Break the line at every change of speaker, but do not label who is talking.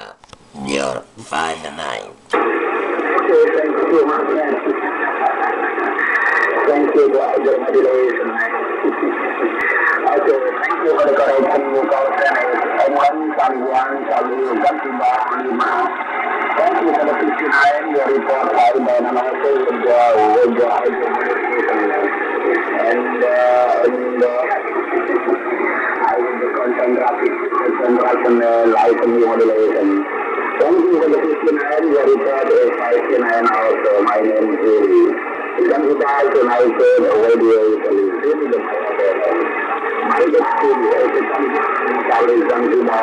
uh, your final name.
Okay, thank you, my friend. Thank you for the motivation. okay, thank you for the correction you call M1, Saliwan, Saliwan, Katiba, Lima. Thank you for the 59, your report, I and with the, contraction life new modulation Thank you for the question and your report is my question and also my name is Jerry. Ikan kita tonight on a radio solution the my experience is some comparison to my